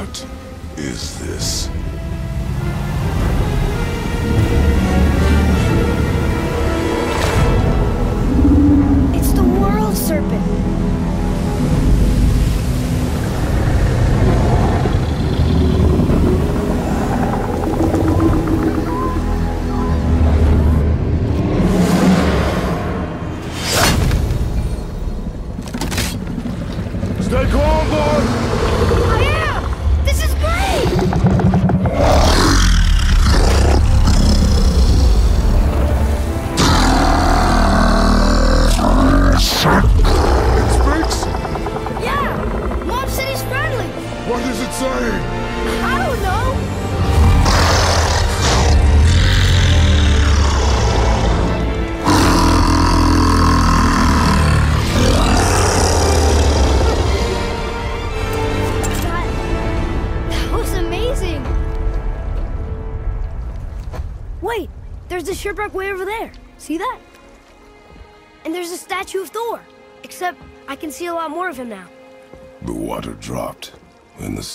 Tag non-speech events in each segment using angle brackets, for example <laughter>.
What is this? It's the World Serpent.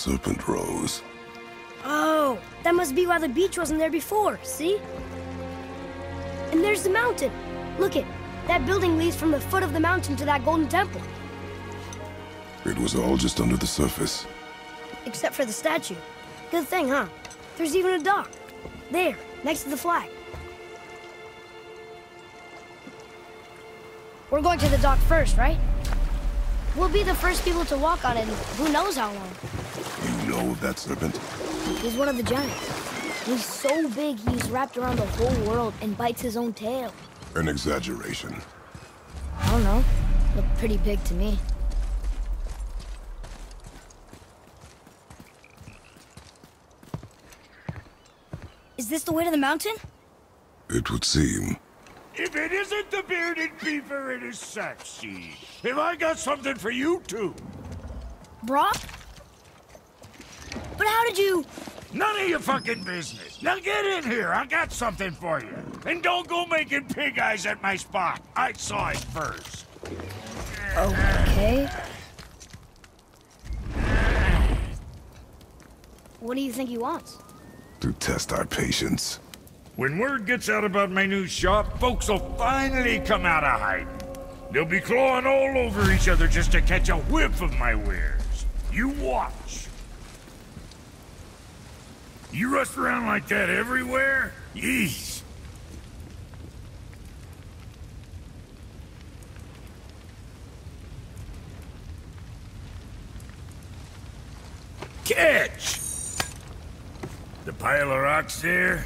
Serpent rose. Oh, that must be why the beach wasn't there before, see? And there's the mountain. Look it, that building leads from the foot of the mountain to that golden temple. It was all just under the surface. Except for the statue. Good thing, huh? There's even a dock. There, next to the flag. We're going to the dock first, right? We'll be the first people to walk on it who knows how long. You know of that serpent? He's one of the giants. He's so big he's wrapped around the whole world and bites his own tail. An exaggeration. I don't know. Looked pretty big to me. Is this the way to the mountain? It would seem. If it isn't the bearded beaver, it is sexy. Have I got something for you too? Brok? But how did you... None of your fucking business. Now get in here. I got something for you. And don't go making pig eyes at my spot. I saw it first. Okay. What do you think he wants? To test our patience. When word gets out about my new shop, folks will finally come out of hiding. They'll be clawing all over each other just to catch a whiff of my wares. You watch. You rush around like that everywhere? Yeesh. Catch! The pile of rocks there?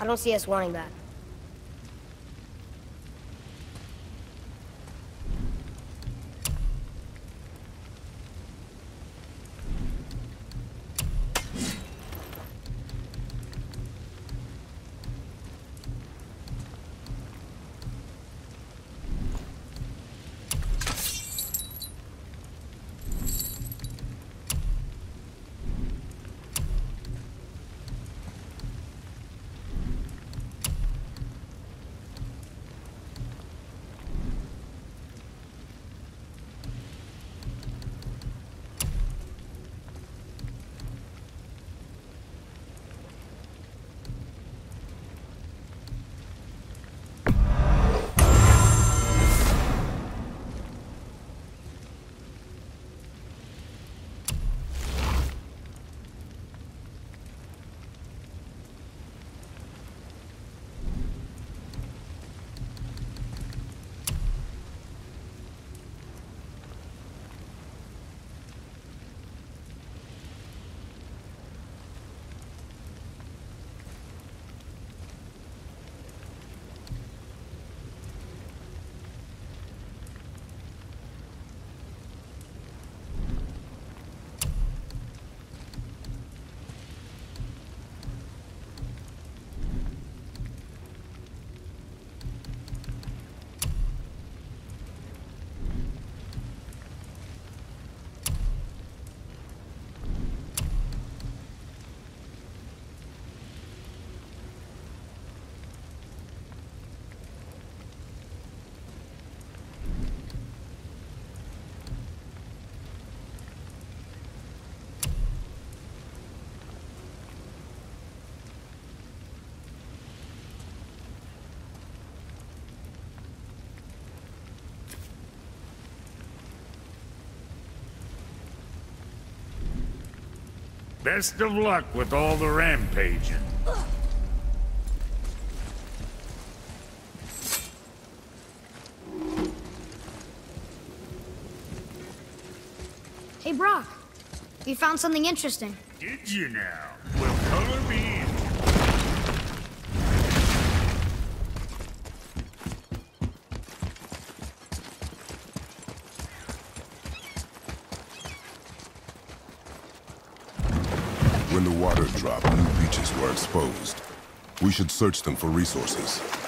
I don't see us wanting that. Best of luck with all the rampaging. Hey, Brok. We found something interesting. Did you now? Well, color me in. When the water dropped, new beaches were exposed. We should search them for resources.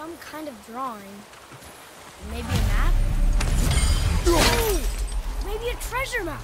Some kind of drawing. Maybe a map? Maybe a treasure map.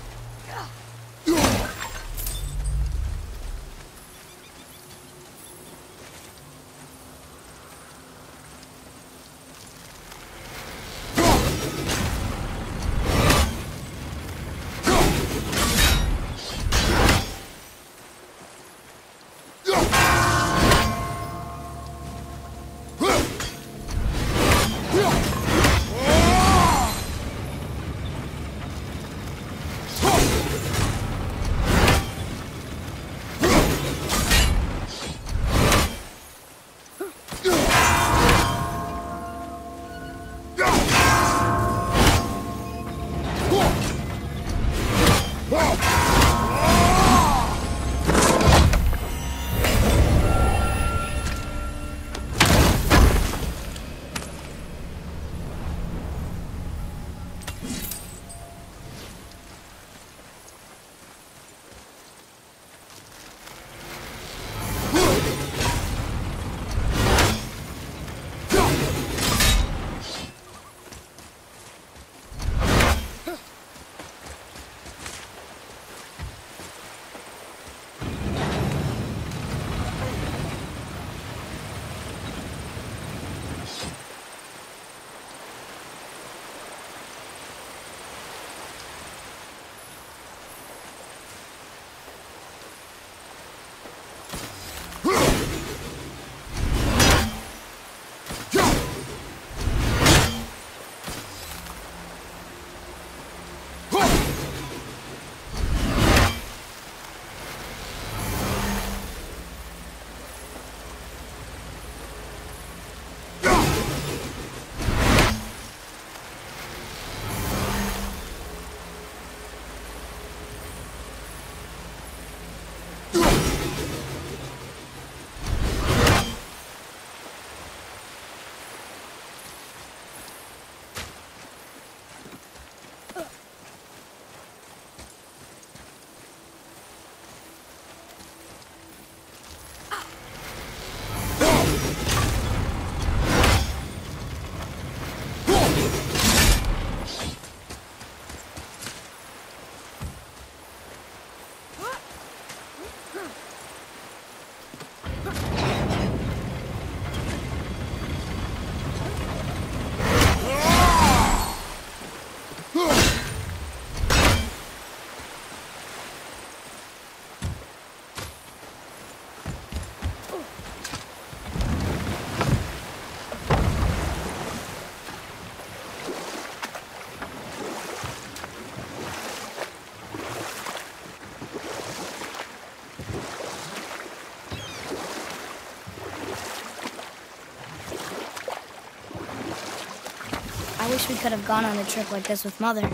We could have gone on a trip like this with Mother.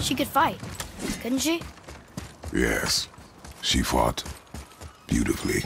She could fight, couldn't she? Yes. She fought. Beautifully.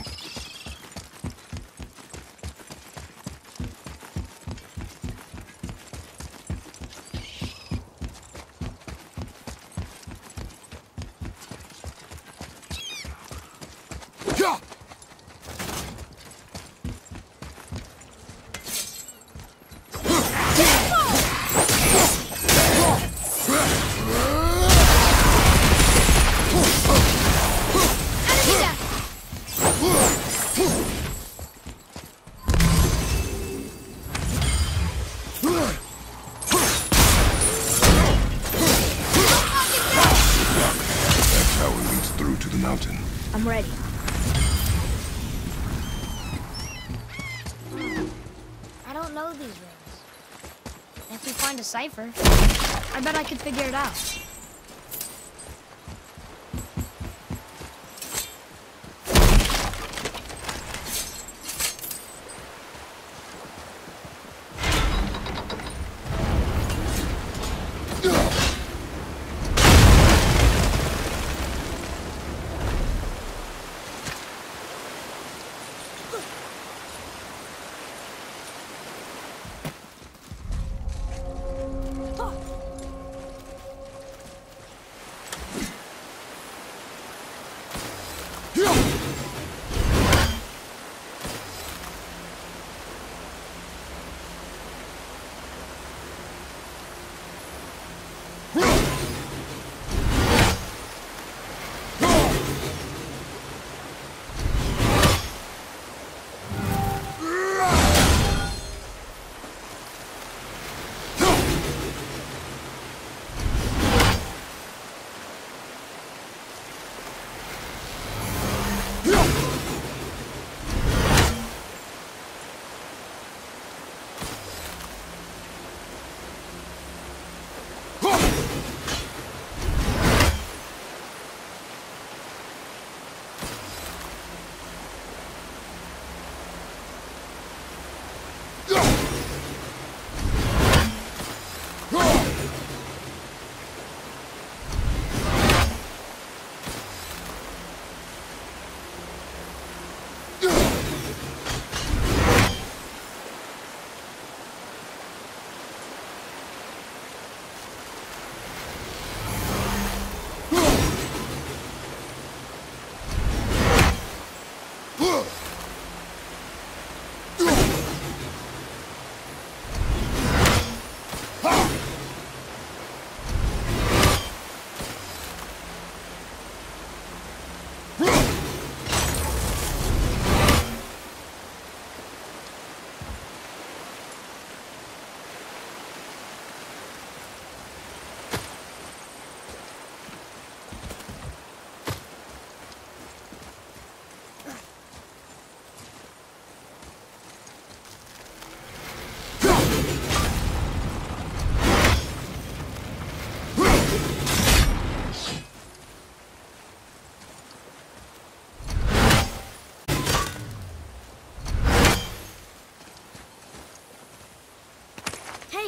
I bet I could figure it out.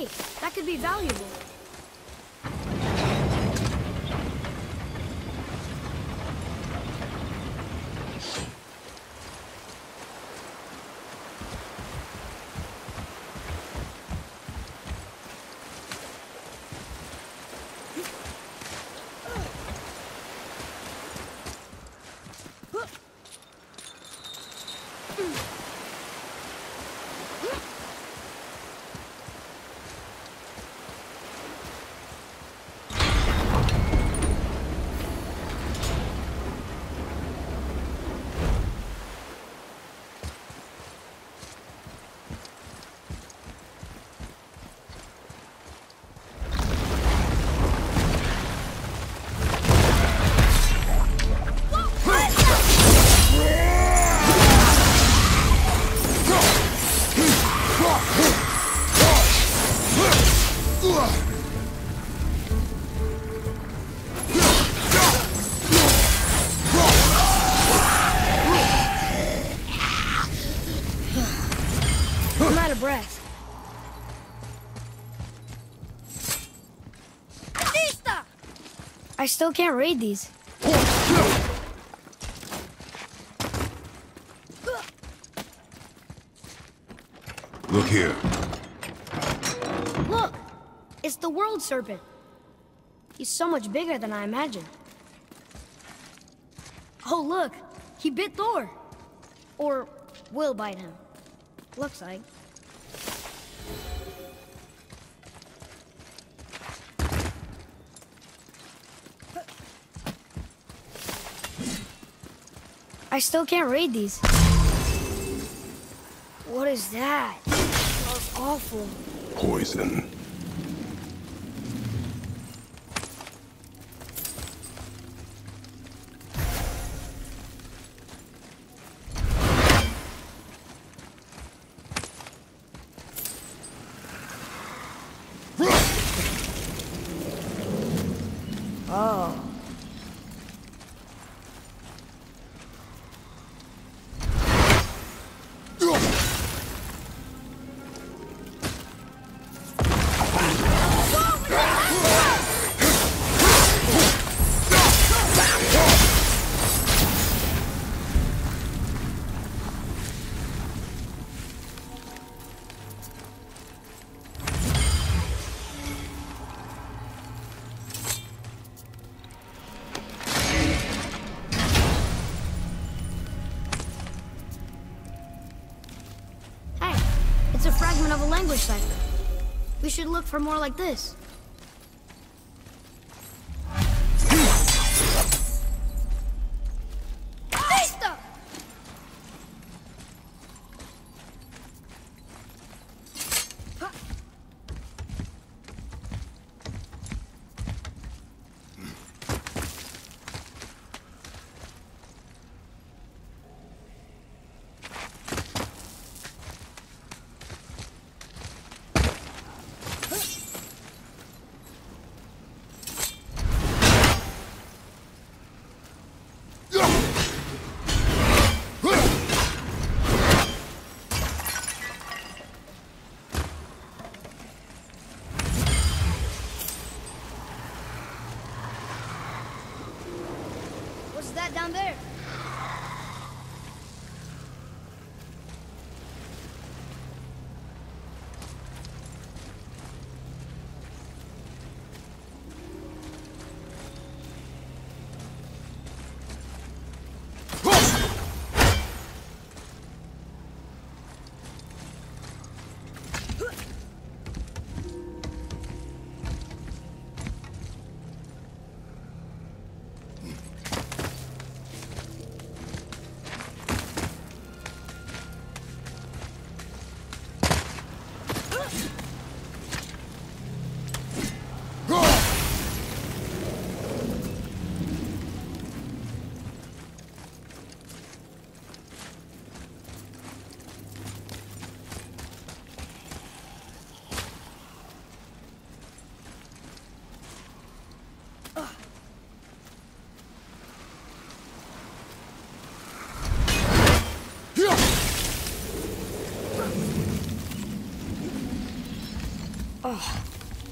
That could be valuable. Still can't read these. Look here. Look! It's the World Serpent. He's so much bigger than I imagined. Oh, look! He bit Thor! Or will bite him. Looks like. I still can't read these. What is that? Smells awful. Poison. Language cipher. We should look for more like this.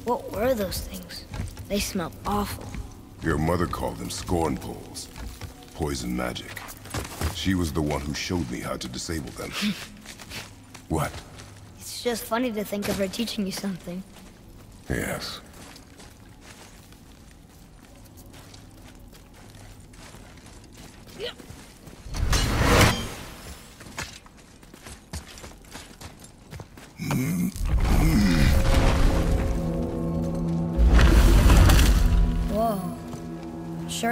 What were those things? They smelled awful. Your mother called them scorn poles. Poison magic. She was the one who showed me how to disable them. <laughs> what? It's just funny to think of her teaching you something. Yes.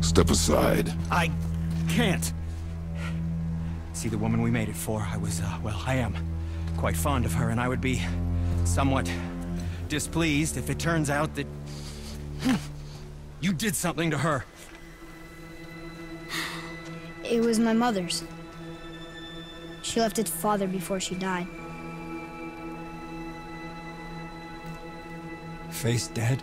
Step aside. I can't. See, the woman we made it for, I was, uh, well, I am quite fond of her, and I would be somewhat displeased if it turns out that <sighs> you did something to her. It was my mother's. She left its father before she died. Face dead?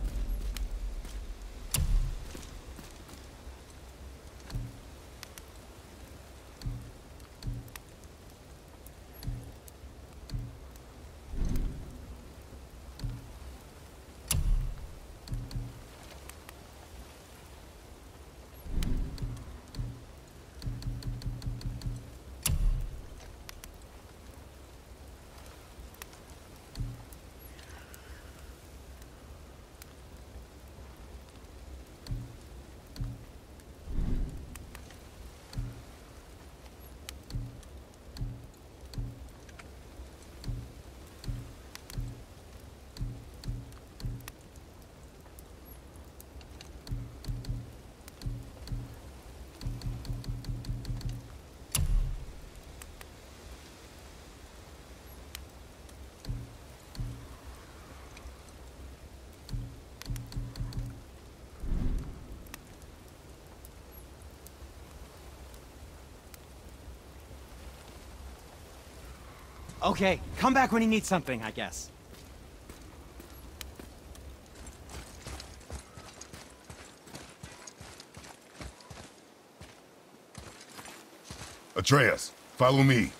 Okay, come back when you need something, I guess. Atreus, follow me.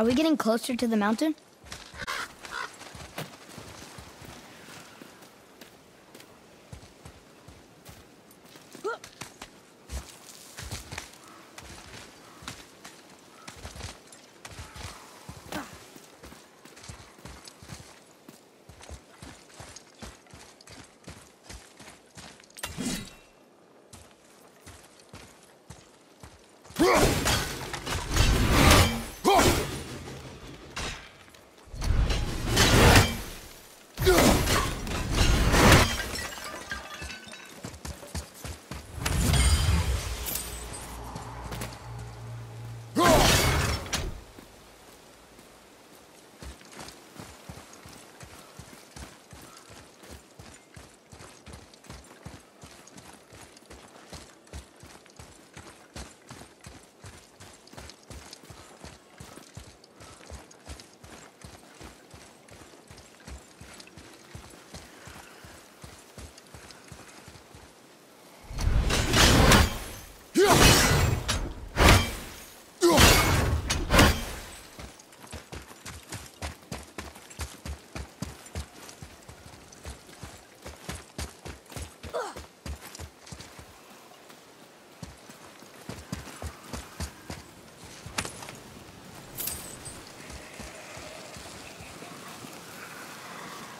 Are we getting closer to the mountain?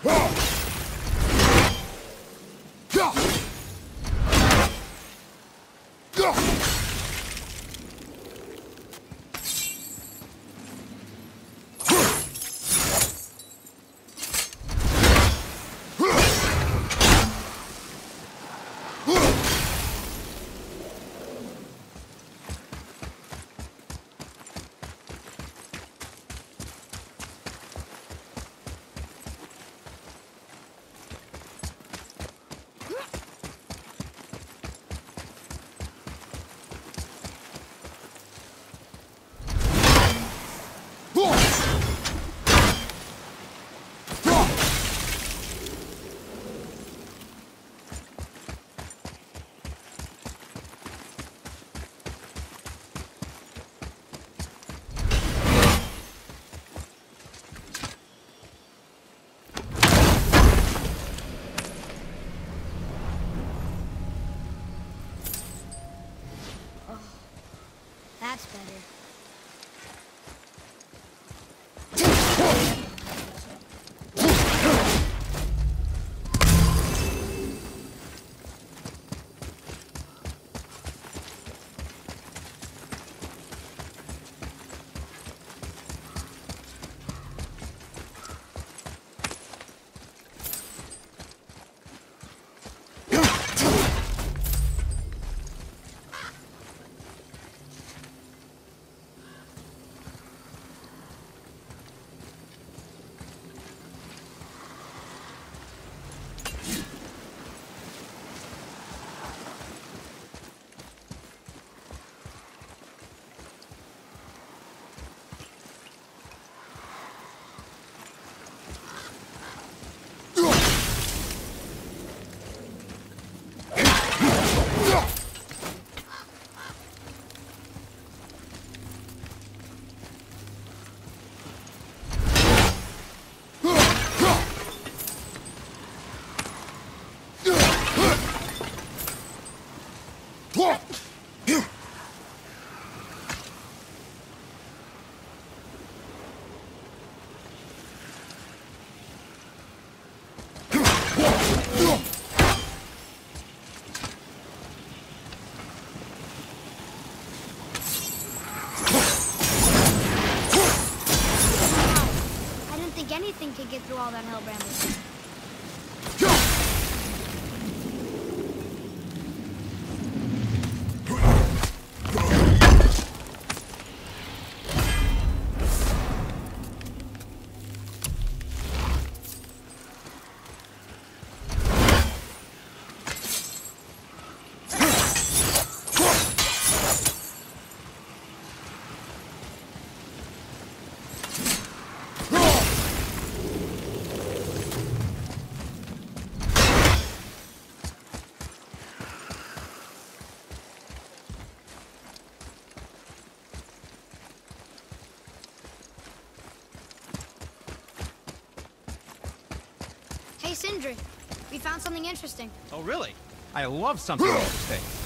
That's better. I didn't think anything could get through all that hell brambles. Sindri. We found something interesting. Oh, really? I love something interesting.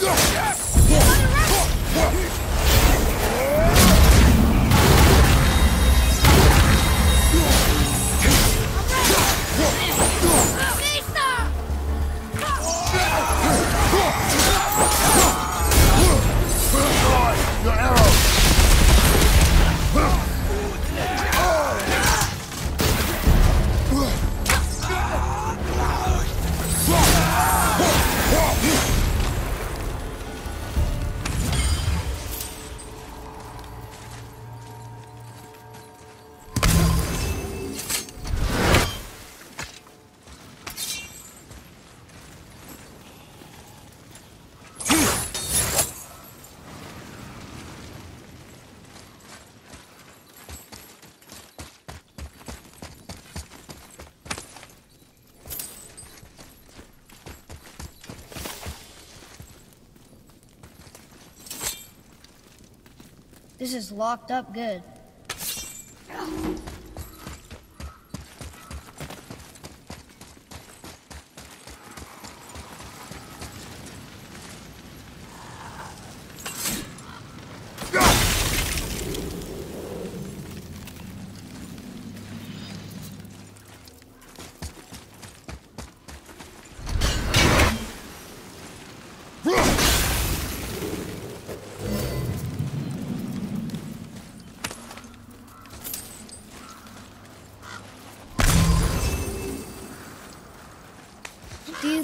This is locked up good. Do you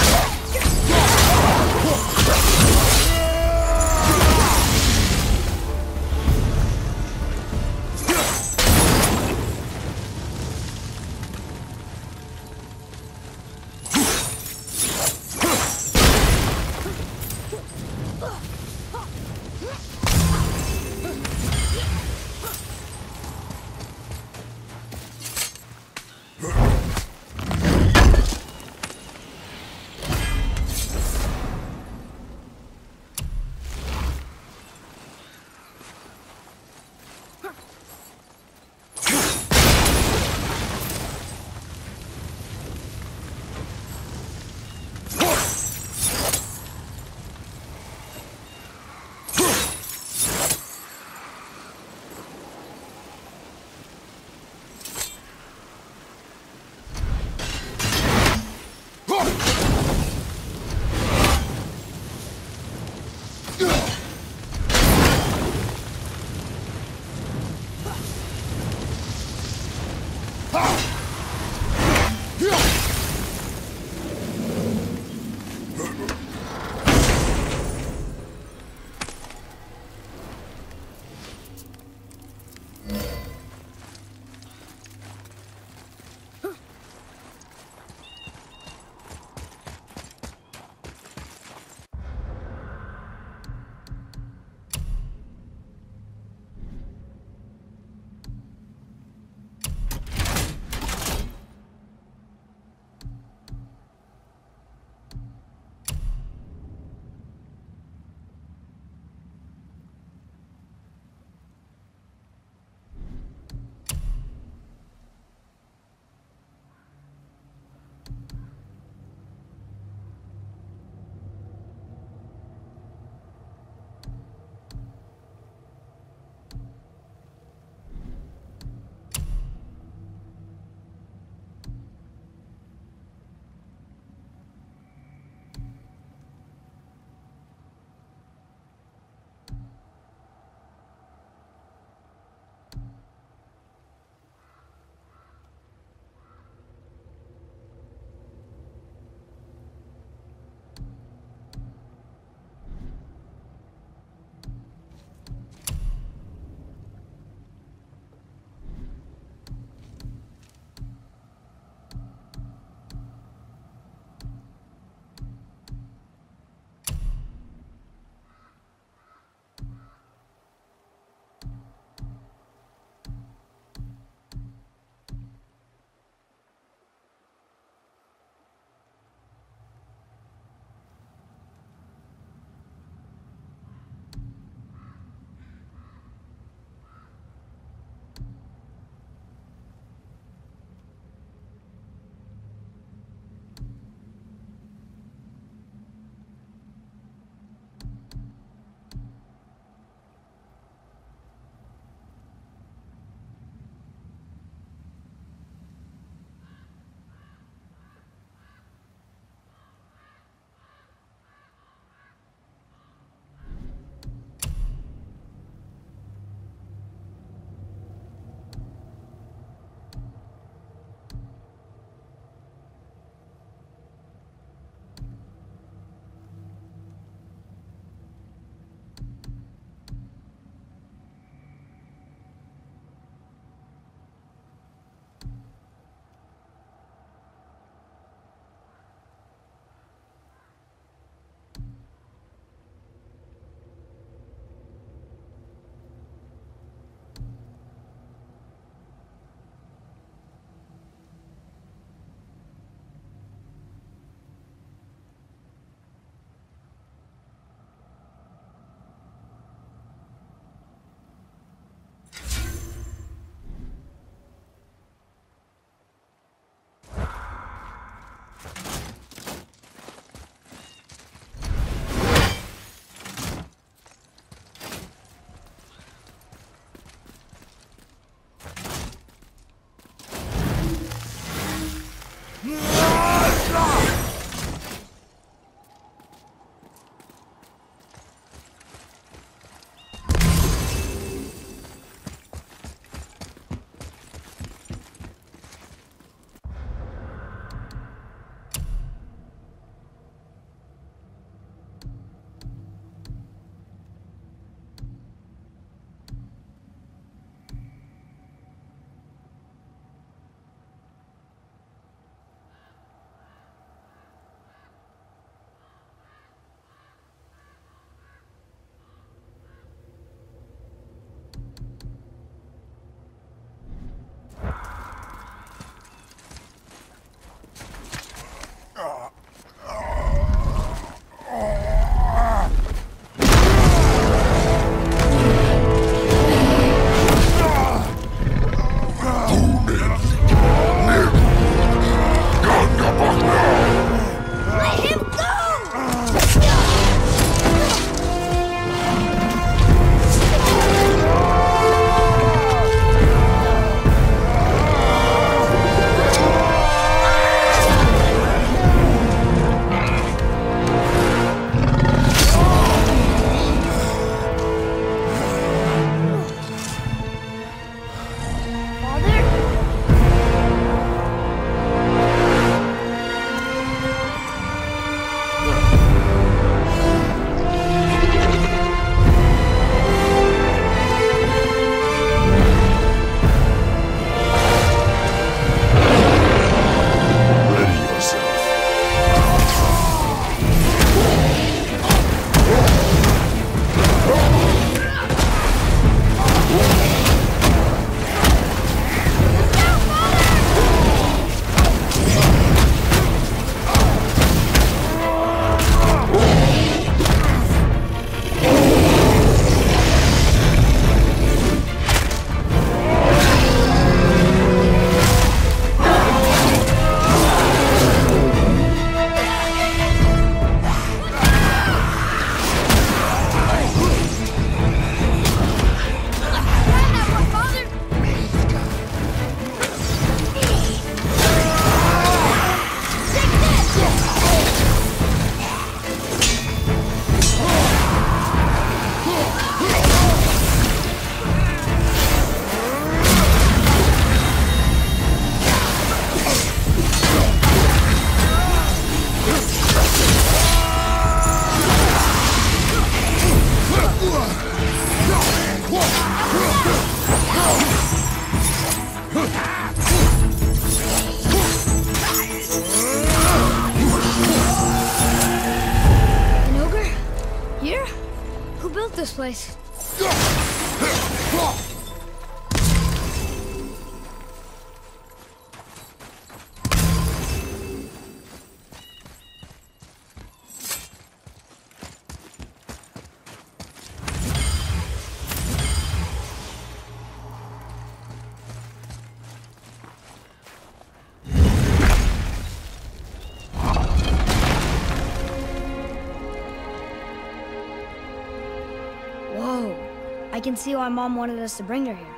I can see why Mom wanted us to bring her here.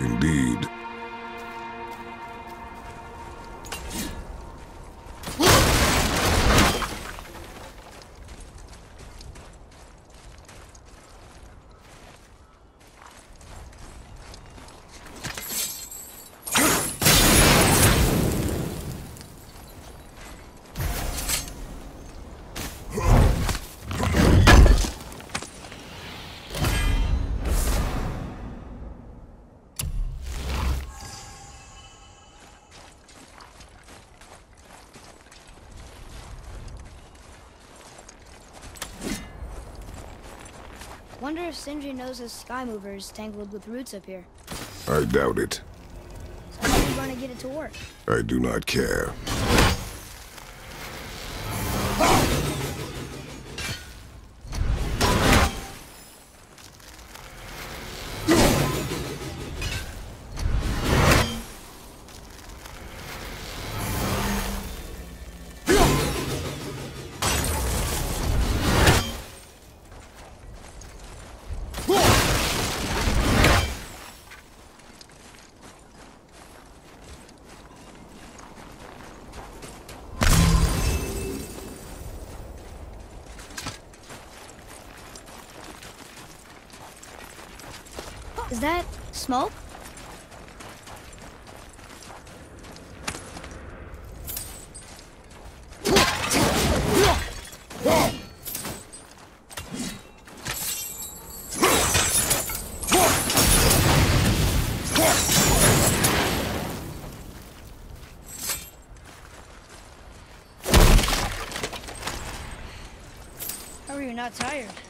Indeed. If Sindri knows his sky mover is tangled with roots up here. I doubt it. So how are we going to get it to work? I do not care. Smoke? Are you not tired?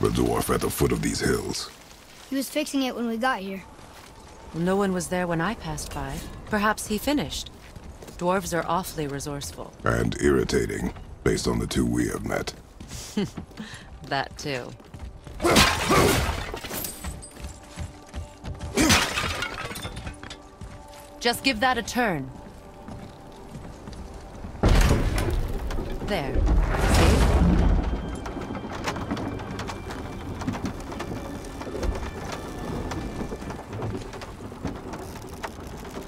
The dwarf at the foot of these hills. He was fixing it when we got here. No one was there when I passed by. Perhaps he finished. Dwarves are awfully resourceful. And irritating, based on the two we have met. <laughs> That too. Just give that a turn. There. See?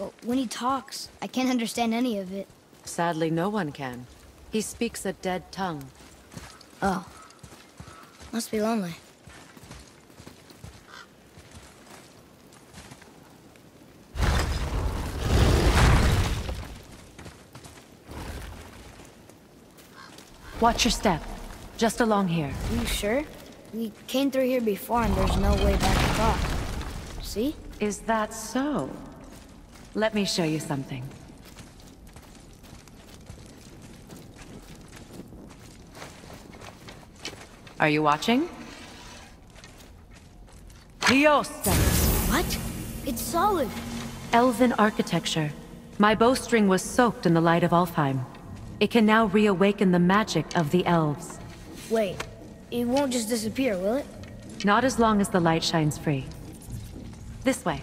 But when he talks, I can't understand any of it. Sadly, no one can. He speaks a dead tongue. Oh. Must be lonely. Watch your step. Just along here. Are you sure? We came through here before and there's no way back across. See? Is that so? Let me show you something. Are you watching? Liosta! What? It's solid. Elven architecture. My bowstring was soaked in the light of Alfheim. It can now reawaken the magic of the elves. Wait, it won't just disappear, will it? Not as long as the light shines free. This way.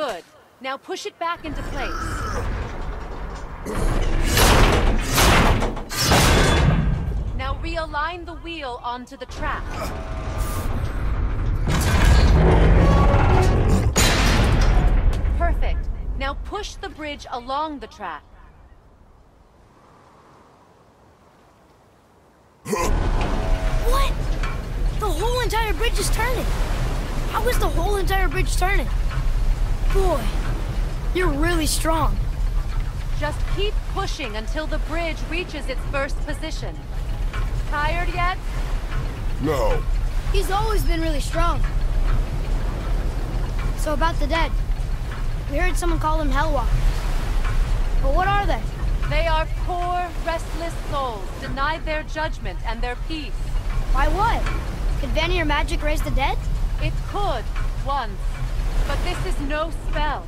Good. Now push it back into place. Now realign the wheel onto the track. Perfect. Now push the bridge along the track. What? The whole entire bridge is turning. How is the whole entire bridge turning? Boy, you're really strong. Just keep pushing until the bridge reaches its first position. Tired yet? No. He's always been really strong. So about the dead. We heard someone call them Hellwalkers. But what are they? They are poor, restless souls, denied their judgment and their peace. By what? Could Vanir magic raise the dead? It could, once. But this is no spell.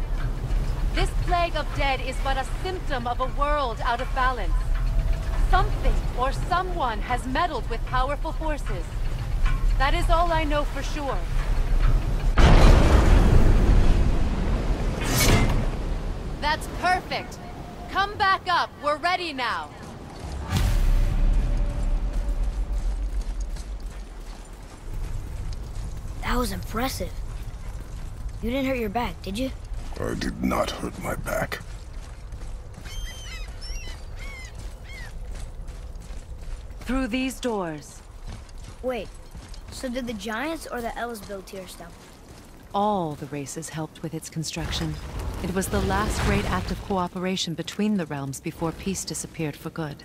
This plague of dead is but a symptom of a world out of balance. Something or someone has meddled with powerful forces. That is all I know for sure. That's perfect. Come back up. We're ready now. That was impressive. You didn't hurt your back, did you? I did not hurt my back. Through these doors, Wait, so did the Giants or the Elves build Tyr's Temple? all the races helped with its construction. It was the last great act of cooperation between the realms before peace disappeared for good.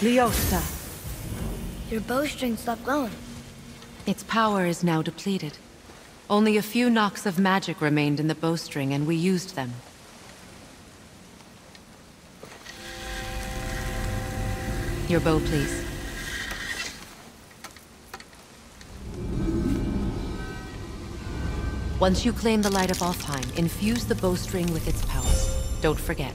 Leosta. Your bowstring stopped glowing. Its power is now depleted. Only a few knocks of magic remained in the bowstring, and we used them. Your bow, please. Once you claim the Light of Alfheim, infuse the bowstring with its power. Don't forget.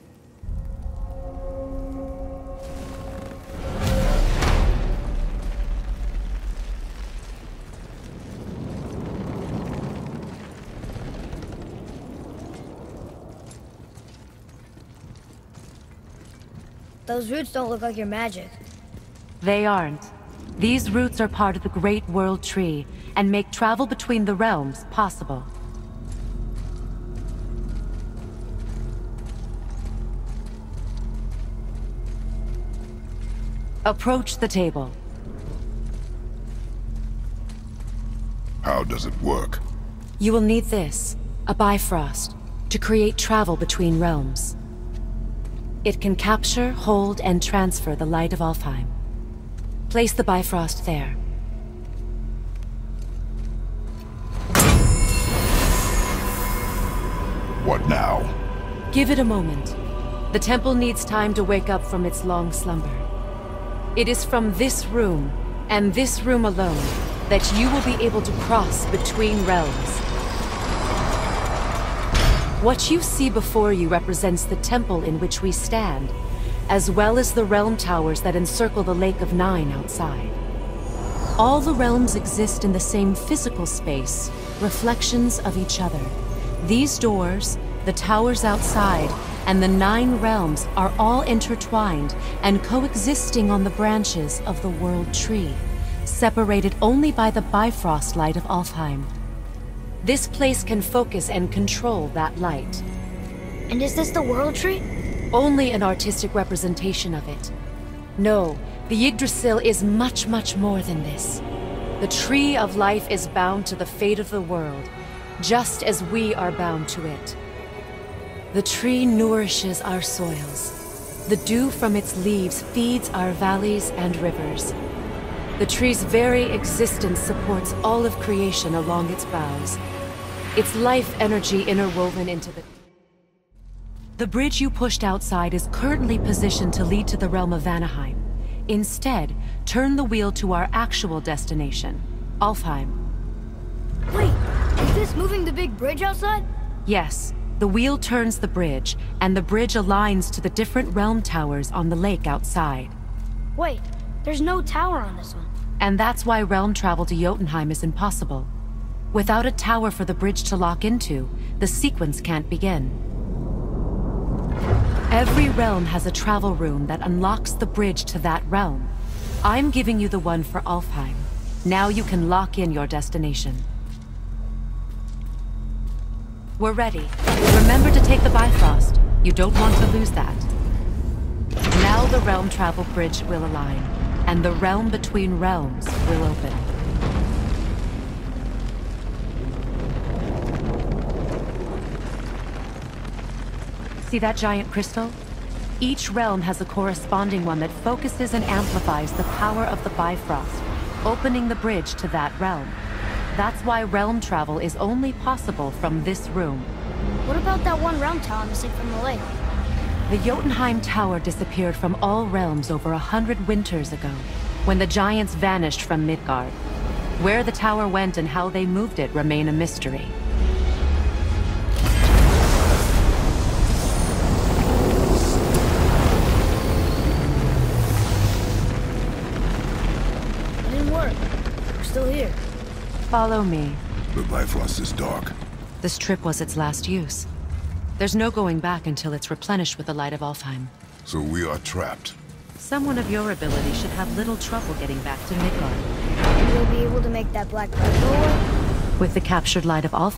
Those roots don't look like your magic. They aren't. These roots are part of the Great World Tree, and make travel between the realms possible. Approach the table. How does it work? You will need this, a Bifrost, to create travel between realms. It can capture, hold, and transfer the light of Alfheim. Place the Bifrost there. What now? Give it a moment. The temple needs time to wake up from its long slumber. It is from this room, and this room alone, that you will be able to cross between realms. What you see before you represents the temple in which we stand, as well as the realm towers that encircle the Lake of Nine outside. All the realms exist in the same physical space, reflections of each other. These doors, the towers outside, and the nine realms are all intertwined and coexisting on the branches of the World Tree, separated only by the Bifrost light of Alfheim. This place can focus and control that light. And is this the World Tree? Only an artistic representation of it. No, the Yggdrasil is much, much more than this. The Tree of Life is bound to the fate of the world, just as we are bound to it. The tree nourishes our soils. The dew from its leaves feeds our valleys and rivers. The tree's very existence supports all of creation along its boughs. Its life energy interwoven into the... The bridge you pushed outside is currently positioned to lead to the realm of Vanaheim. Instead, turn the wheel to our actual destination, Alfheim. Wait, is this moving the big bridge outside? Yes, the wheel turns the bridge, and the bridge aligns to the different realm towers on the lake outside. Wait, there's no tower on this one. And that's why realm travel to Jotunheim is impossible. Without a tower for the bridge to lock into, the sequence can't begin. Every realm has a travel room that unlocks the bridge to that realm. I'm giving you the one for Alfheim. Now you can lock in your destination. We're ready. Remember to take the Bifrost. You don't want to lose that. Now the realm travel bridge will align, and the realm between realms will open. See that giant crystal? Each realm has a corresponding one that focuses and amplifies the power of the Bifrost, opening the bridge to that realm. That's why realm travel is only possible from this room. What about that one realm tower missing from the lake? The Jotunheim Tower disappeared from all realms over a hundred winters ago, when the giants vanished from Midgard. Where the tower went and how they moved it remain a mystery. It didn't work. We're still here. Follow me. The Bifrost is dark. This trip was its last use. There's no going back until it's replenished with the light of Alfheim. So we are trapped. Someone of your ability should have little trouble getting back to Midgard. You'll be able to make that black cloud go away? With the captured light of Alf.